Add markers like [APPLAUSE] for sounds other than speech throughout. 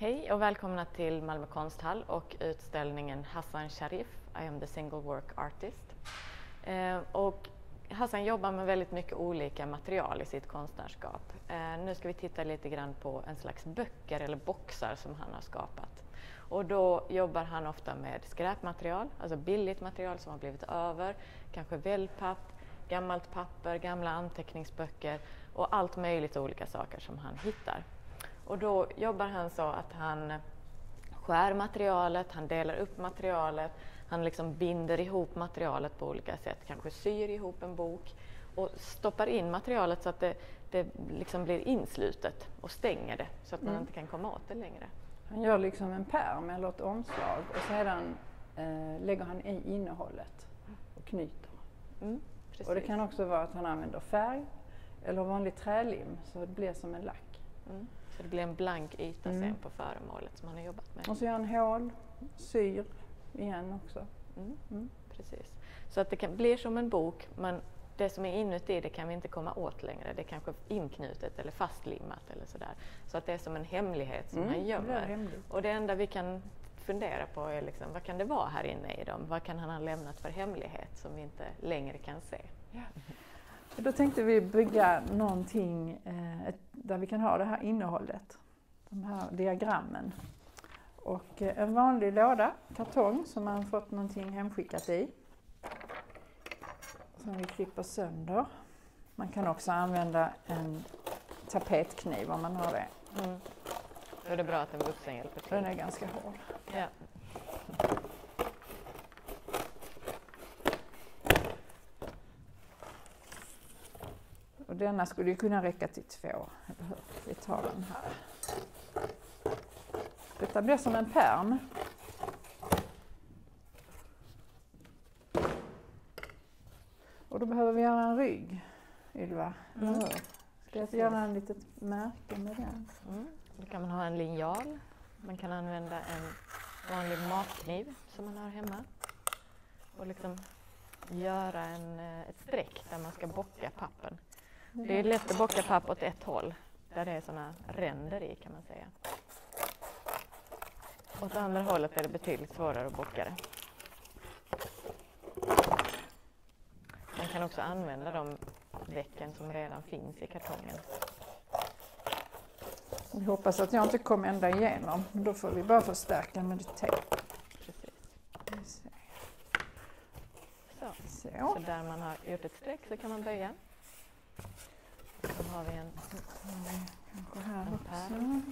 Hej och välkomna till Malmö konsthall och utställningen Hassan Sharif, I am the single work artist. Eh, och Hassan jobbar med väldigt mycket olika material i sitt konstnärskap. Eh, nu ska vi titta lite grann på en slags böcker eller boxar som han har skapat. Och då jobbar han ofta med skräpmaterial, alltså billigt material som har blivit över, kanske wellpapp, gammalt papper, gamla anteckningsböcker och allt möjligt olika saker som han hittar. Och då jobbar han så att han skär materialet, han delar upp materialet, han liksom binder ihop materialet på olika sätt, kanske syr ihop en bok och stoppar in materialet så att det, det liksom blir inslutet och stänger det så att man mm. inte kan komma åt det längre. Han gör liksom en pärm eller ett omslag och sedan eh, lägger han i innehållet och knyter. Mm, och det kan också vara att han använder färg eller vanlig trälim så det blir som en lack. Mm. Så det blir en blank yta mm. sen på föremålet som han har jobbat med. Och så gör han hål, syr igen också. Mm. mm. Precis. Så att det kan, blir som en bok men det som är inuti det kan vi inte komma åt längre. Det är kanske inknutet eller fastlimmat eller sådär. Så att det är som en hemlighet som mm, han gömmer. Och det enda vi kan fundera på är liksom, vad kan det vara här inne i dem? Vad kan han ha lämnat för hemlighet som vi inte längre kan se? Ja. Då tänkte vi bygga någonting eh, där vi kan ha det här innehållet, de här diagrammen. Och eh, en vanlig låda, kartong, som man fått någonting hemskickat i. Som vi klipper sönder. Man kan också använda en tapetkniv om man har det. Mm. Då är det bra att en vuxen hjälper till. Den är ganska hård. Ja. Denna skulle ju kunna räcka till två, Vi tar den här. Detta blir som en perm. Och då behöver vi göra en rygg, Ylva. Mm. Ska jag göra en litet märke med den? Mm. Då kan man ha en linjal. Man kan använda en vanlig matkniv som man har hemma och liksom göra en, eh, ett streck där man ska bocka pappen. Det är lätt att bocka papp åt ett håll där det är sådana ränder i kan man säga. Åt andra hållet är det betydligt svårare att bocka det. Man kan också använda de vecken som redan finns i kartongen. Vi hoppas att jag inte kommer ända igenom. Då får vi bara förstärka med tejp. Precis. Så. Så. så där man har gjort ett streck så kan man böja. Har vi en, här en också.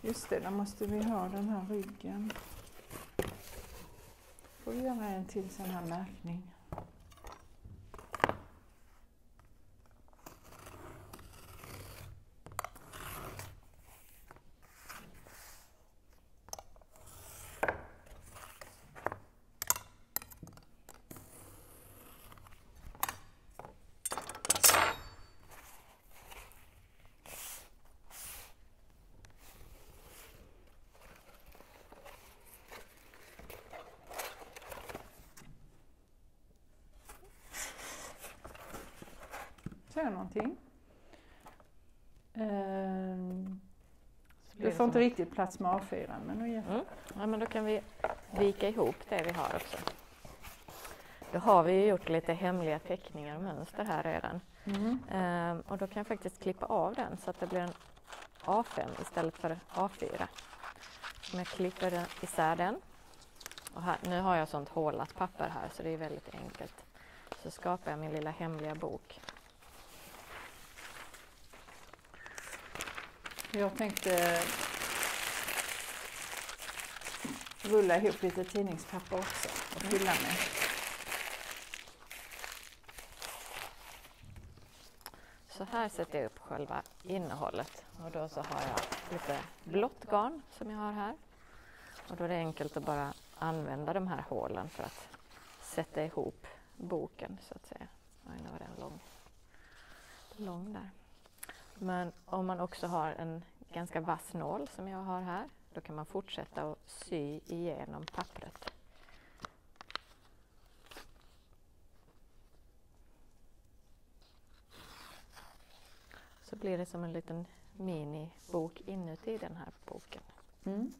Just det, där måste vi ha den här ryggen. Får vi göra en till sån här märkning. Ser någonting? Ehm, du får inte riktigt plats med A4 men nu mm. Ja men då kan vi vika ihop det vi har också. Då har vi gjort lite hemliga teckningar och mönster här redan. Mm. Ehm, och då kan jag faktiskt klippa av den så att det blir en A5 istället för A4. Om jag klipper isär den. Och här, nu har jag sånt hålat papper här så det är väldigt enkelt. Så skapar jag min lilla hemliga bok. Jag tänkte rulla ihop lite tidningspapper också och fylla med. Så här sätter jag upp själva innehållet och då så har jag lite blått garn som jag har här. Och då är det enkelt att bara använda de här hålen för att sätta ihop boken så att säga. Oj, nu var den lång. Lång där. Men om man också har en ganska vass nål som jag har här, då kan man fortsätta att sy igenom pappret. Så blir det som en liten minibok inuti den här boken. Mm.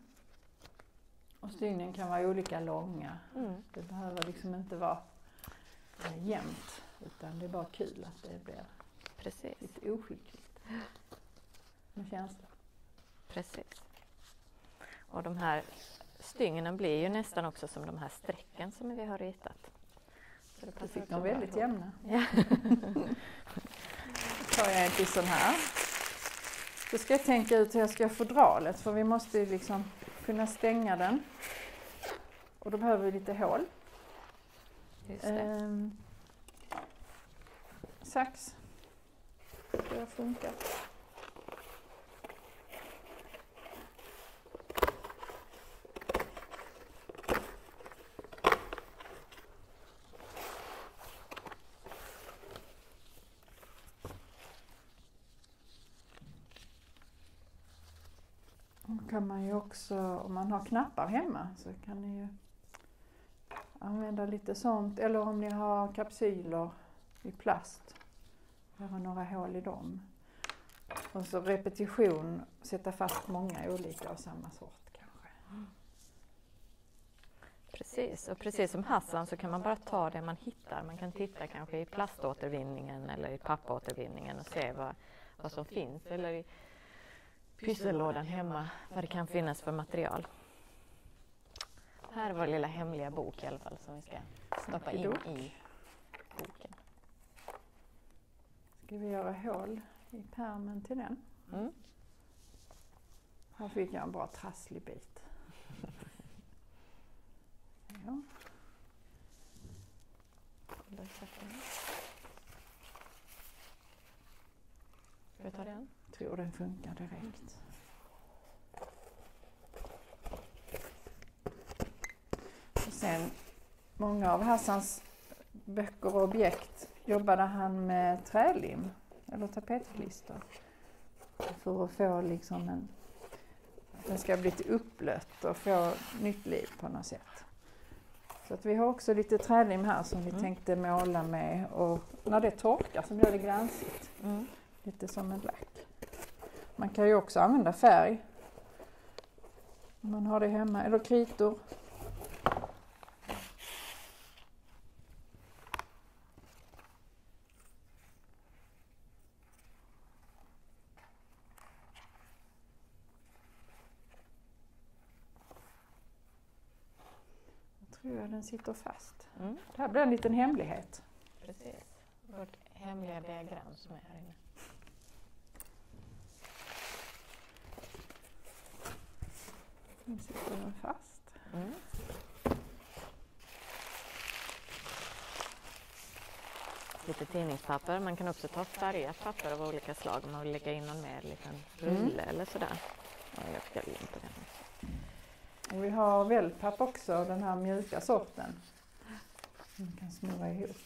Och stygnen kan vara olika långa. Mm. Det behöver liksom inte vara jämnt utan det är bara kul att det blir Precis. lite oskickligt med känsla. Precis. Och de här stygnen blir ju nästan också som de här strecken som vi har ritat. Så det, fick de väldigt jämna. Ja. tar jag en till sån här. Då ska jag tänka ut hur jag ska få dralet för vi måste liksom kunna stänga den. Och då behöver vi lite hål. Just ehm, sax. Det funkar. kan man ju också, om man har knappar hemma, så kan ni ju använda lite sånt. Eller om ni har kapsyler i plast, göra några hål i dem. Och så repetition, sätta fast många olika av samma sort kanske. Precis, och precis som Hassan så kan man bara ta det man hittar. Man kan titta kanske i plaståtervinningen eller i pappåtervinningen och se vad, vad som finns. Eller i, pyssellådan hemma vad det kan finnas för material. Här är vår lilla hemliga bok i alla fall som vi ska stoppa in i boken. Göra hål i pärmen till den? Mm. Här fick jag en bra trasslig bit. ja. Ska vi ta den? tror den funkar direkt. Och sen, många av Hassans böcker och objekt jobbade han med trälim eller tapetklister för att få liksom en, den ska bli lite uppblött och få nytt liv på något sätt. Så att vi har också lite trälim här som vi mm. tänkte måla med och när det torkar så blir det glansigt. Mm. Lite som en lack. Man kan ju också använda färg. Om man har det hemma, eller kritor. Jag tror jag den sitter fast. Mm. Det här blir en liten hemlighet. Precis. Vårt hemliga diagram som är här inne. Nu sitter den fast. Mm. Lite tidningspapper. Man kan också ta färgat papper av olika slag om man vill lägga in någon mer liten rulle mm. eller sådär. Ja, jag ska in på den. Och vi har wellpapp också, den här mjuka sorten. Man kan snurra ihop.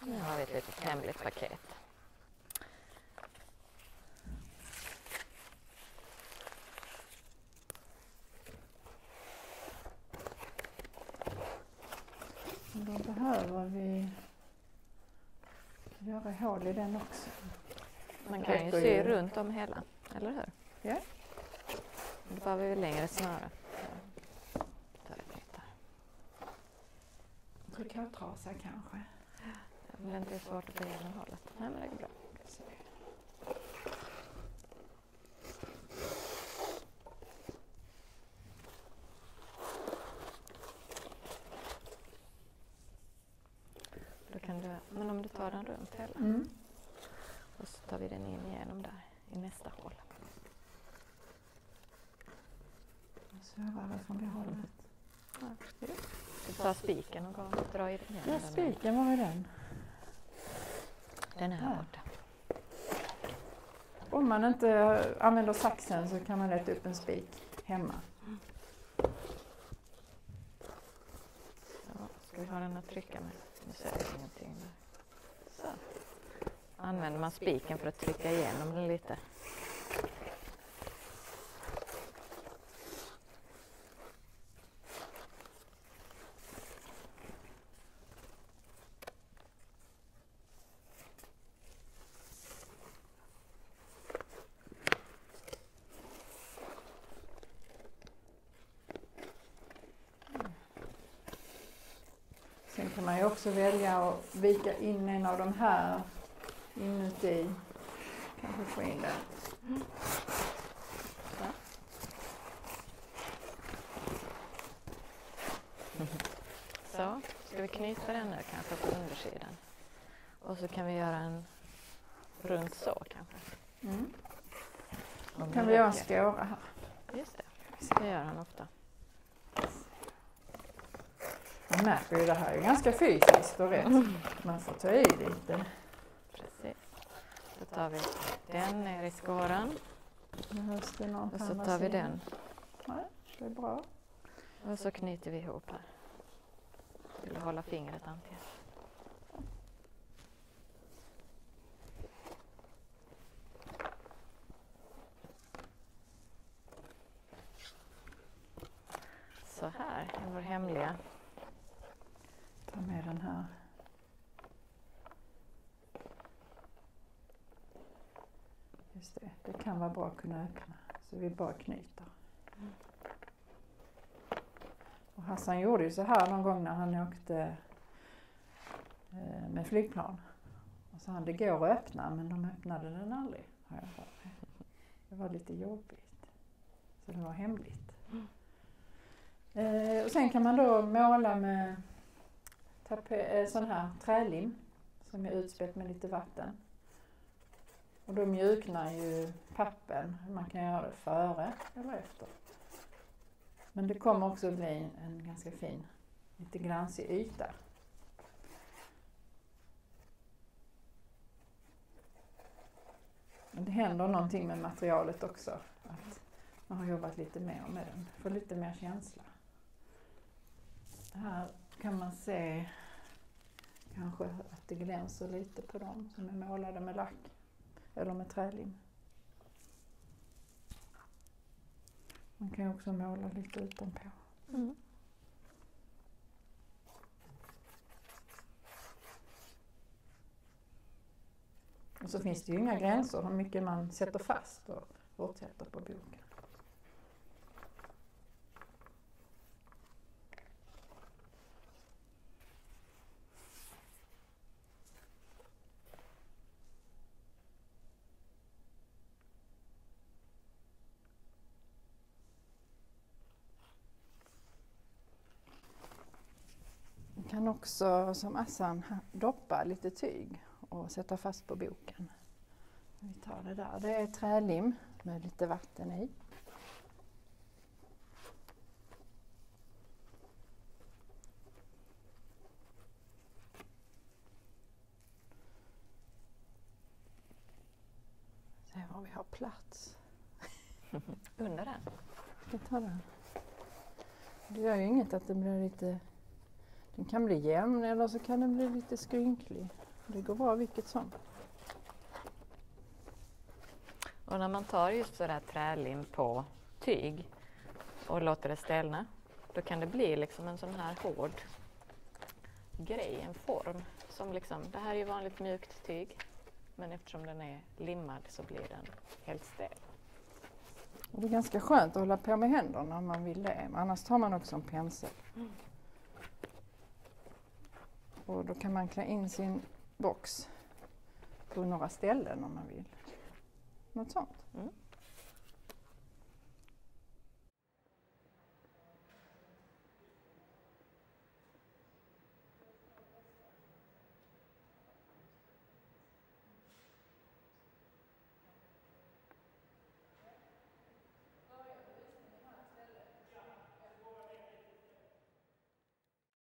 Nu har vi ett litet hemligt paket. Då behöver vi göra hål i den också. Man kan ju sy runt om hela, eller hur? Ja. Då behöver vi längre snöre. Trikåtrasa kanske? Det är svårt att få igenom hålet. Nej, men det går bra. Men om du tar den runt hela. Mm. Och så tar vi den in igenom där i nästa hål. Svårare från det hållet. Du tar spiken och drar i den. Ja, spiken, var är den? Den är här borta. Om man inte använder saxen så kan man leta upp en spik hemma. Ja, ska vi ha den att trycka med? Nu ser jag ingenting där. Så. Använder man spiken för att trycka igenom den lite. Kan man ju också välja att vika in en av de här inuti. Kanske få in den. Så, ska vi knyta den nu kanske på undersidan? Och så kan vi göra en runt så kanske. Mm. kan vi göra en skåra här. Just det, det gör han ofta. Man märker ju det här är ganska fysiskt och rätt. Man får ta i lite. Precis. Då tar vi den ner i skåran. Och så tar vi den. Nej, det är bra. Och så knyter vi ihop här. Vill du hålla fingret antingen? Så här är vår hemliga. Ta med den här. Just det, det kan vara bra att kunna öppna. Så vi bara knyter. Och Hassan gjorde ju så här någon gång när han åkte eh, med flygplan. Och så han, det går att öppna men de öppnade den aldrig. Har jag Det var lite jobbigt. Så det var hemligt. Mm. Eh, och sen kan man då måla med eh, sån här trälim som är utspätt med lite vatten. Och då mjuknar ju pappen. Man kan göra det före eller efter. Men det kommer också bli en ganska fin, lite glansig yta. Men det händer någonting med materialet också. Att man har jobbat lite mer med den, får lite mer känsla. Här kan man se kanske att det glänser lite på dem som är målade med lack eller med trälim. Man kan ju också måla lite utanpå. Mm. Och så finns det ju inga gränser hur mycket man sätter fast och fortsätter på boken. Kan också som Assan doppa lite tyg och sätta fast på boken. Vi tar det där. Det är trälim med lite vatten i. Se var vi har plats. [LAUGHS] Under den? Vi tar den. Det gör ju inget att det blir lite den kan bli jämn eller så kan den bli lite skrynklig. Det går bra vilket som. Och när man tar just sådär trälim på tyg och låter det stelna, då kan det bli liksom en sån här hård grej, en form. Som liksom, det här är ju vanligt mjukt tyg, men eftersom den är limmad så blir den helt stel. Det är ganska skönt att hålla på med händerna om man vill det, annars tar man också en pensel. Mm. Och då kan man klä in sin box på några ställen om man vill. Något sånt. Mm.